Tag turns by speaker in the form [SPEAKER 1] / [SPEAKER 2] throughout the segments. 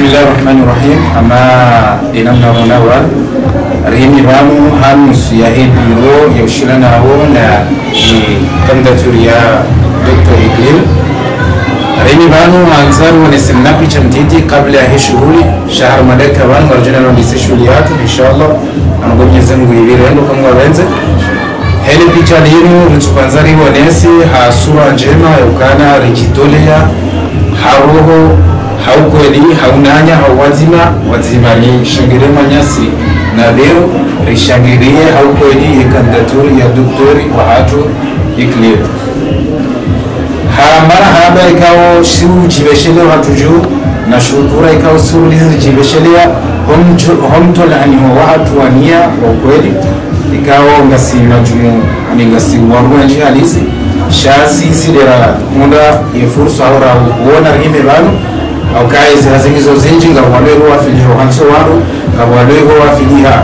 [SPEAKER 1] bismillahi rahmani rahim ama dinamnaronawa rihimi vanu hanusu ya hebiro yaushilanavo na ni kandidaturi ya dr iglil. Rihimi vanu hanzaru wanesemna picha mtiti kabla ya hii shughuli shahar madaka vanu warjuna nondise shughuli yatu inshallah anogo mwenyezi mungu ivirendo kamwa wenze heli picha linu ritsupanza wanesi hasura njema yaukana rijitolea haroho haukweli haunanya hauwazima wazima ni shangire manyasi. Na leo rishangirie haukweli ye kandidaturi ya doktori wa hatu iklir hamara haba ikawo siu jibeshele watu juu na shukura ikawo siu lizi jibeshelea homtolaniho wa hatu wania wa ukweli. Ikawo ngasi majumu ani ngasi warua nji halisi. Shasi sidera munda ye fursa aura kuona rime bano au kazi zingizo zinji nga walweho wafiliha hanso waru nga walweho wafiliha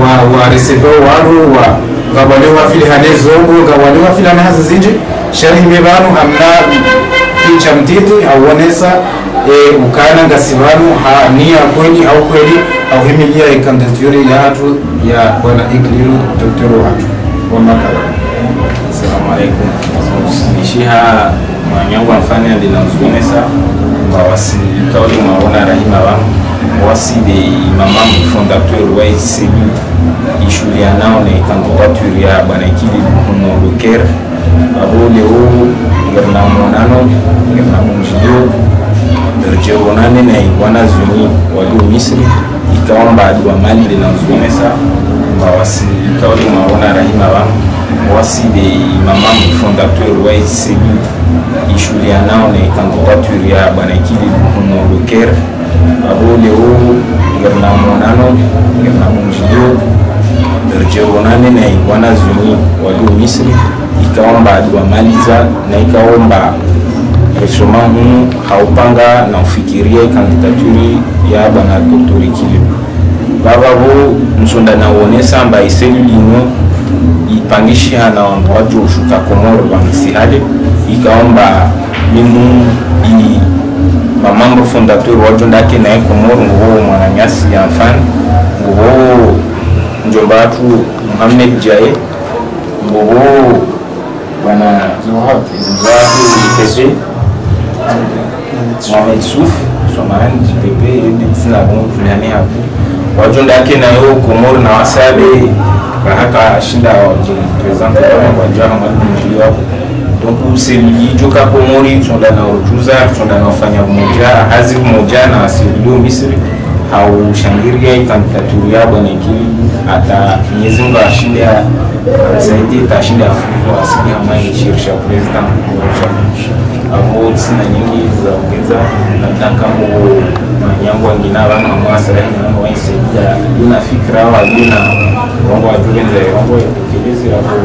[SPEAKER 1] wa wa receiver waru wa nga walweho wafiliha nezongo nga walweho wafiliha na hazi zinji shari mebanu hamna picha mtiti auonesa e, ukana nga sibanu ha nia kweli au kweli au himilia ikandaturi ya hatu ya bwana iklilu doktor watu wa makala.
[SPEAKER 2] Assalamu alaikum. Nishiha mwanyangu amfanya ndinazuenesa mbawasi ma mwaona rahima wa wasi de mamam fondateur wa ICU ishulia nao ne candidature ya bwana kili kuno loker abo leo gerna monano gerna monjio berjeronane na iguana zuni walio Misri. Ikaomba adua mali linazuenesa mbawasi ma mwaona rahima wa wasi de mamam fondateur wa ICU juliana na candidature ya banakili lukuno leker abo leo gerna monano gerna monjilio berjeonane na iguana zuni walio misri ikaomba aduamaliza na ikaomba rechema hunu haupanga na ufikiria kandidaturi ya bana doktori kilibu baba bo nsonda na wone samba iselulino ipangisha na watu ushuka komoro bangisihale ikaomba minu i mamambo fondateur watu ndake naye komoro nguwo mwananyasi ya mfani nguwo njomba watu muhamed jaye nguwo bwana ipepe Mohamed Souf Somaran JPP sina bon tunani hapo wajonda yake nayo Komoro na wasabe rahaka shinda wajipresente kama wajua Hamad Mjili wapo donc selili joka Komori tunda na ujuza tunda na wafanya mmoja hazi mmoja na asilio Misri haushangiria ya bwana ikili hata Mwenyezi Mungu ashinde asaidie tashinde afuko asili amani shirisha president abo na nyingi za ongeza labda kama manyangu wengine abana na nabo ya ina fikra wa jina wangu wa jugenza ya wangu ya ya hapo